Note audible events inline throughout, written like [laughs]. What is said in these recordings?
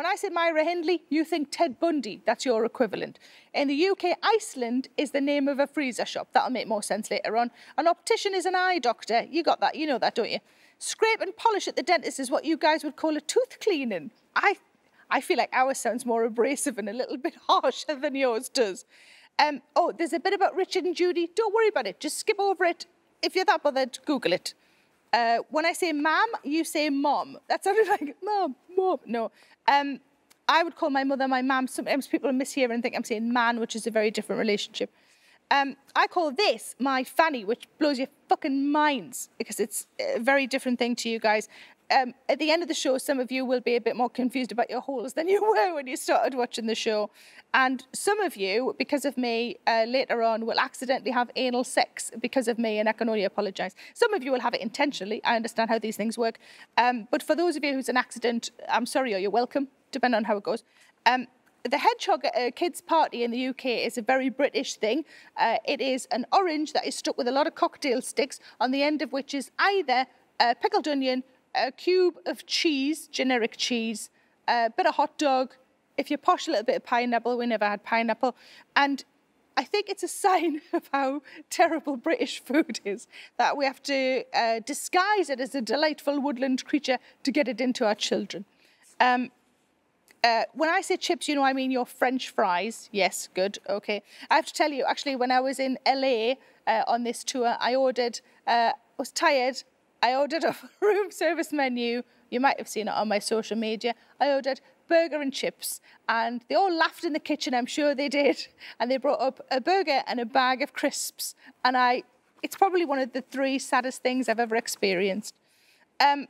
when I say Myra Hindley, you think Ted Bundy. That's your equivalent. In the UK, Iceland is the name of a freezer shop. That'll make more sense later on. An optician is an eye doctor. You got that. You know that, don't you? Scrape and polish at the dentist is what you guys would call a tooth cleaning. I, I feel like ours sounds more abrasive and a little bit [laughs] harsher than yours does. Um, oh, there's a bit about Richard and Judy. Don't worry about it. Just skip over it. If you're that bothered, Google it. Uh, when I say ma'am, you say mom. That sounded [laughs] like mom, mom. No. Um, I would call my mother my mum. Sometimes people mishear and think I'm saying man, which is a very different relationship. Um, I call this my fanny, which blows your fucking minds because it's a very different thing to you guys. Um, at the end of the show, some of you will be a bit more confused about your holes than you [laughs] were when you started watching the show. And some of you, because of me, uh, later on will accidentally have anal sex because of me, and I can only apologise. Some of you will have it intentionally. I understand how these things work. Um, but for those of you who's an accident, I'm sorry or you're welcome, depending on how it goes. Um, the hedgehog at a kids' party in the UK is a very British thing. Uh, it is an orange that is stuck with a lot of cocktail sticks, on the end of which is either a pickled onion, a cube of cheese, generic cheese, a bit of hot dog, if you're posh, a little bit of pineapple. We never had pineapple. And I think it's a [laughs] sign of how terrible British food is that we have to uh, disguise it as a delightful woodland creature to get it into our children. Um, uh, when I say chips, you know, I mean your French fries. Yes, good, okay. I have to tell you, actually, when I was in LA uh, on this tour, I ordered, uh, was tired, I ordered a [laughs] room service menu. You might have seen it on my social media. I ordered burger and chips. And they all laughed in the kitchen, I'm sure they did. And they brought up a burger and a bag of crisps. And I, it's probably one of the three saddest things I've ever experienced. Um,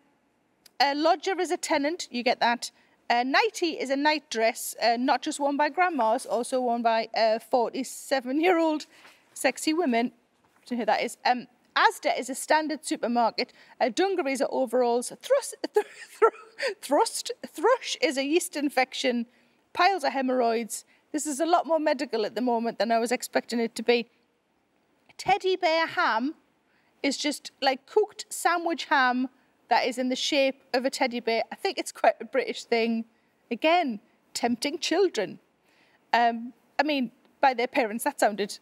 a lodger is a tenant, you get that. A nightie is a night dress, uh, not just worn by grandmas, also worn by 47-year-old sexy women. Do you know who that is? Um, Asda is a standard supermarket. Uh, dungarees are overalls. Thrust, [laughs] th th thrust, thrush is a yeast infection. Piles are hemorrhoids. This is a lot more medical at the moment than I was expecting it to be. Teddy bear ham is just like cooked sandwich ham that is in the shape of a teddy bear. I think it's quite a British thing. Again, tempting children. Um, I mean, by their parents, that sounded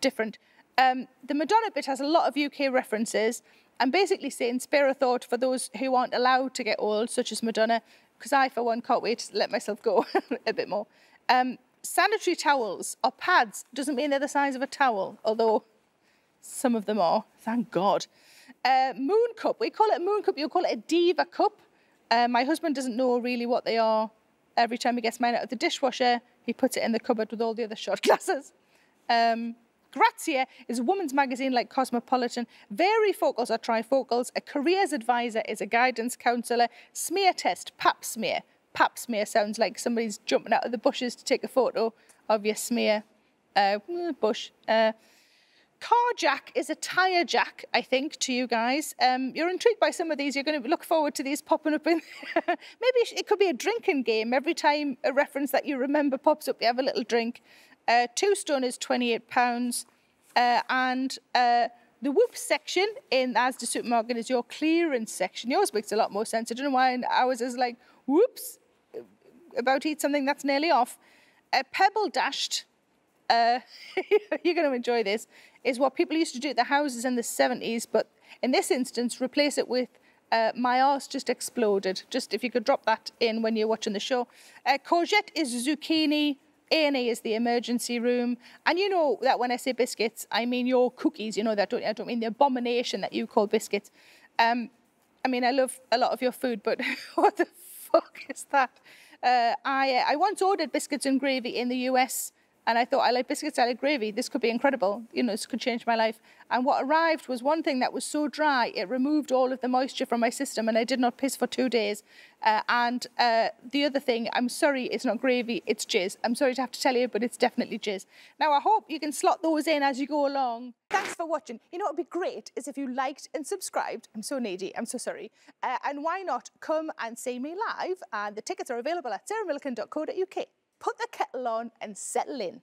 different. Um, the Madonna bit has a lot of UK references I'm basically saying spare a thought for those who aren't allowed to get old, such as Madonna, because I, for one, can't wait to let myself go [laughs] a bit more. Um, sanitary towels or pads doesn't mean they're the size of a towel, although some of them are, thank God. Uh, moon cup, we call it a moon cup, you call it a diva cup. Uh, my husband doesn't know really what they are. Every time he gets mine out of the dishwasher, he puts it in the cupboard with all the other shot glasses. Um, Grazia is a woman's magazine like Cosmopolitan. Varifocals are trifocals. A careers advisor is a guidance counsellor. Smear test, pap smear. Pap smear sounds like somebody's jumping out of the bushes to take a photo of your smear uh, bush. Uh, car jack is a tyre jack, I think, to you guys. Um, you're intrigued by some of these. You're going to look forward to these popping up in... [laughs] Maybe it could be a drinking game. Every time a reference that you remember pops up, you have a little drink. Uh, two stone is £28. Uh, and uh, the whoop section in Asda supermarket is your clearance section. Yours makes a lot more sense. I don't know why ours is like, whoops, about to eat something that's nearly off. A pebble dashed, uh, [laughs] you're going to enjoy this, is what people used to do at the houses in the 70s, but in this instance, replace it with uh, my arse just exploded. Just if you could drop that in when you're watching the show. Uh, courgette is zucchini, a&E is the emergency room. And you know that when I say biscuits, I mean your cookies. You know that, don't I don't mean the abomination that you call biscuits. Um, I mean, I love a lot of your food, but [laughs] what the fuck is that? Uh, I, I once ordered biscuits and gravy in the US and I thought, I like biscuits, I like gravy. This could be incredible. You know, this could change my life. And what arrived was one thing that was so dry, it removed all of the moisture from my system and I did not piss for two days. Uh, and uh, the other thing, I'm sorry, it's not gravy, it's jizz. I'm sorry to have to tell you, but it's definitely jizz. Now, I hope you can slot those in as you go along. Thanks for watching. You know what would be great is if you liked and subscribed. I'm so needy, I'm so sorry. Uh, and why not come and see me live? And the tickets are available at sarahmillican.co.uk. Put the kettle on and settle in.